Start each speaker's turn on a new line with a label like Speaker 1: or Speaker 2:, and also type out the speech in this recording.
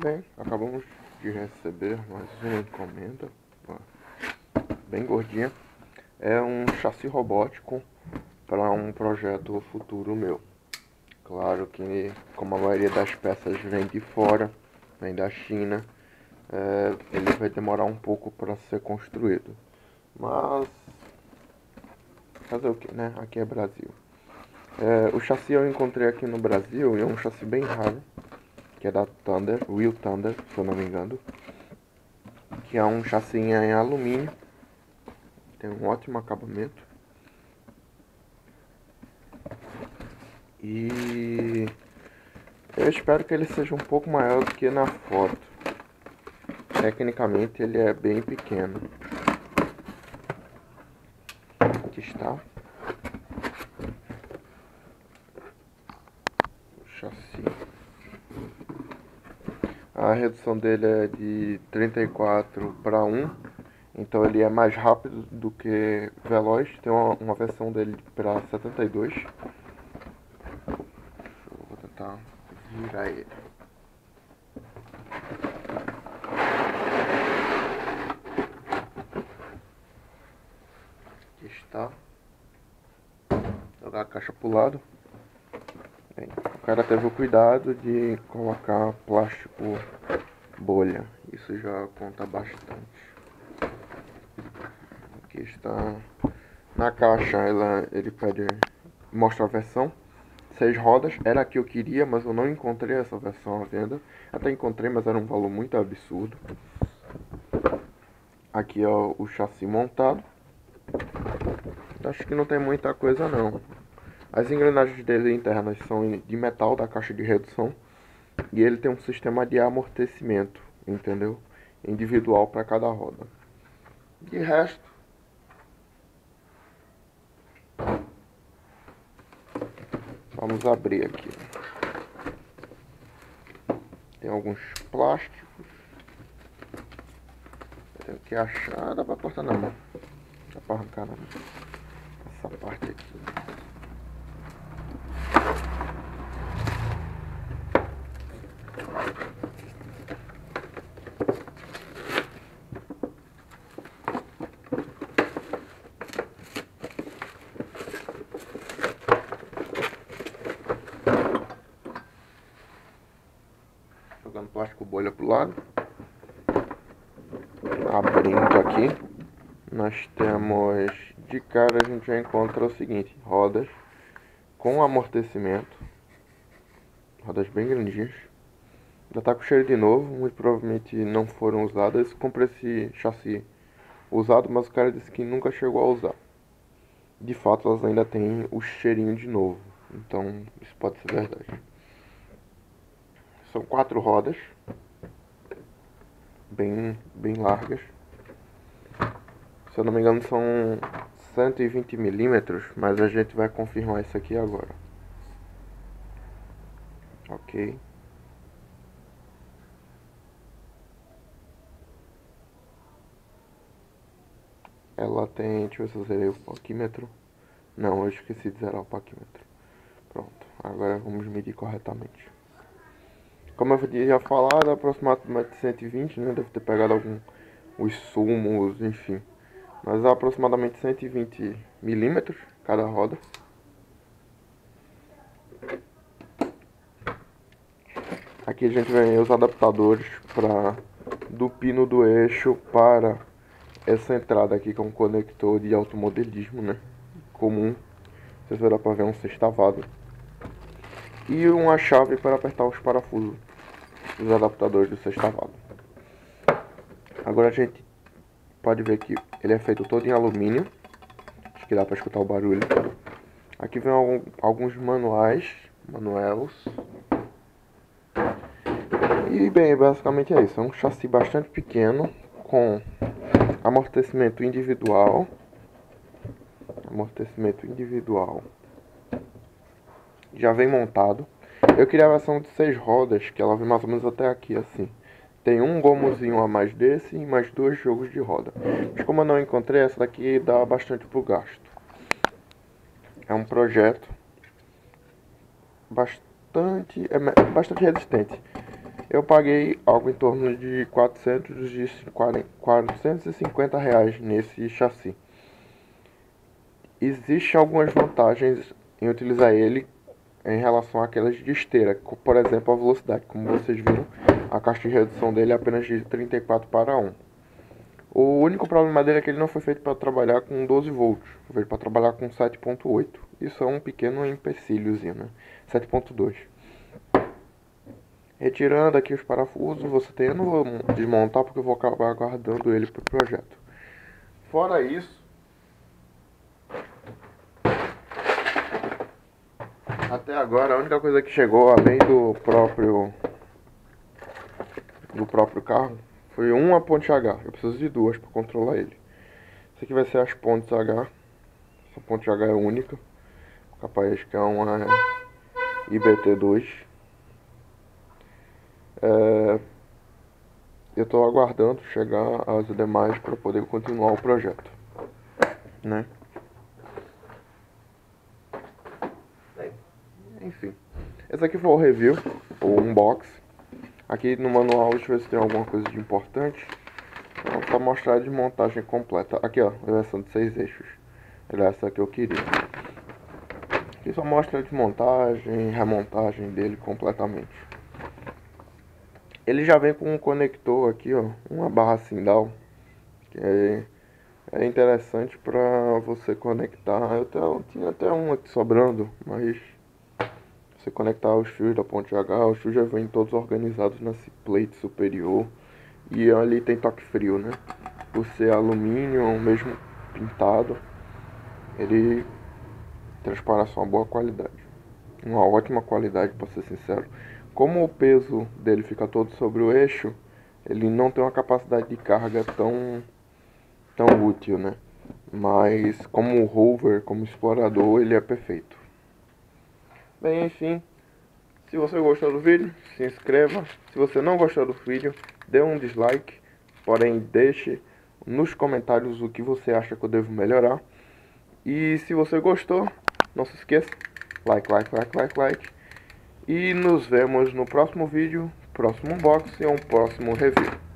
Speaker 1: Bem, acabamos de receber mais uma encomenda, bem gordinha. É um chassi robótico para um projeto futuro meu. Claro que, como a maioria das peças vem de fora, vem da China, é, ele vai demorar um pouco para ser construído. Mas, fazer o que, né? Aqui é Brasil. É, o chassi eu encontrei aqui no Brasil e é um chassi bem raro que é da Thunder, Real Thunder, se eu não me engano, que é um chassi em alumínio, tem um ótimo acabamento. E eu espero que ele seja um pouco maior do que na foto. Tecnicamente ele é bem pequeno. Aqui está. O chassi. A redução dele é de 34 para 1, então ele é mais rápido do que veloz. Tem uma, uma versão dele para 72. Vou tentar virar ele. Aqui está. Jogar a caixa para o lado. Cara teve o cuidado de colocar plástico bolha. Isso já conta bastante. Aqui está na caixa, ela, ele pede mostra a versão. Seis rodas, era a que eu queria, mas eu não encontrei essa versão à venda. Até encontrei, mas era um valor muito absurdo. Aqui é o chassi montado. Acho que não tem muita coisa não. As engrenagens dele internas são de metal da caixa de redução e ele tem um sistema de amortecimento, entendeu? Individual para cada roda. De resto, vamos abrir aqui. Tem alguns plásticos. Tenho que achar, dá para cortar na mão. Dá para arrancar na mão. Essa parte aqui. Plástico bolha pro lado. Abrindo aqui. Nós temos de cara a gente já encontra o seguinte, rodas com amortecimento. Rodas bem grandinhas. Já tá com cheiro de novo, muito provavelmente não foram usadas. Comprei esse chassi usado, mas o cara disse que nunca chegou a usar. De fato, elas ainda têm o cheirinho de novo. Então, isso pode ser verdade. São quatro rodas. Bem, bem largas. Se eu não me engano, são 120 milímetros, mas a gente vai confirmar isso aqui agora. Ok. Ela tem, deixa eu ver se eu zerei o paquímetro. Não, eu esqueci de zerar o paquímetro. Pronto, agora vamos medir corretamente. Como eu tinha falado, aproximadamente 120, né? Deve ter pegado algum os sumos, enfim. Mas aproximadamente 120 milímetros cada roda. Aqui a gente vai os adaptadores para do pino do eixo para essa entrada aqui que é um conector de automodelismo, né? Comum. Vocês verão para ver um sextavado. E uma chave para apertar os parafusos dos adaptadores do sextavado. Agora a gente pode ver que ele é feito todo em alumínio. Acho que dá para escutar o barulho. Aqui vem alguns manuais, manuelos. E bem, basicamente é isso. É um chassi bastante pequeno com amortecimento individual. Amortecimento individual. Já vem montado. Eu queria a versão de seis rodas, que ela vem mais ou menos até aqui assim. Tem um gomozinho a mais desse e mais dois jogos de roda. Mas como eu não encontrei, essa daqui dá bastante pro gasto. É um projeto bastante, é bastante resistente. eu paguei algo em torno de 450 reais nesse chassi. Existem algumas vantagens em utilizar ele em relação àquelas de esteira, por exemplo a velocidade, como vocês viram, a caixa de redução dele é apenas de 34 para 1. O único problema dele é que ele não foi feito para trabalhar com 12 volts, foi feito para trabalhar com 7.8. Isso é um pequeno empecilhozinho, né? 7.2. Retirando aqui os parafusos, você tem, eu não vou desmontar porque eu vou acabar guardando ele para o projeto. Fora isso, até agora a única coisa que chegou além do próprio do próprio carro foi uma ponte H. Eu preciso de duas para controlar ele. Esse aqui vai ser as pontes H. Essa ponte H é única. Capaz que é uma IBT2. É, eu estou aguardando chegar as demais para poder continuar o projeto, né? Enfim, esse aqui foi o review, o unbox. Aqui no manual, deixa eu ver se tem alguma coisa de importante. Então, para mostrar a desmontagem completa. Aqui ó, a versão de 6 eixos. Era essa que eu queria. Aqui só mostra a desmontagem, remontagem dele completamente. Ele já vem com um conector aqui, ó, uma barra Sindal, que é, é interessante para você conectar. Eu, até, eu tinha até um aqui sobrando, mas você conectar os fios da ponte H, os fios já vêm todos organizados na plate superior e ali tem toque frio, né? Por ser alumínio, mesmo pintado, ele transparece uma boa qualidade, uma ótima qualidade, para ser sincero. Como o peso dele fica todo sobre o eixo, ele não tem uma capacidade de carga tão, tão útil, né? Mas como rover, como explorador, ele é perfeito. Bem, enfim, se você gostou do vídeo, se inscreva. Se você não gostou do vídeo, dê um dislike. Porém, deixe nos comentários o que você acha que eu devo melhorar. E se você gostou, não se esqueça, like, like, like, like, like. E nos vemos no próximo vídeo, próximo unboxing ou um próximo review.